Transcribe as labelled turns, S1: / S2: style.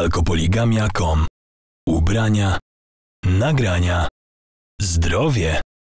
S1: alkopoligamia.com Ubrania, nagrania, zdrowie.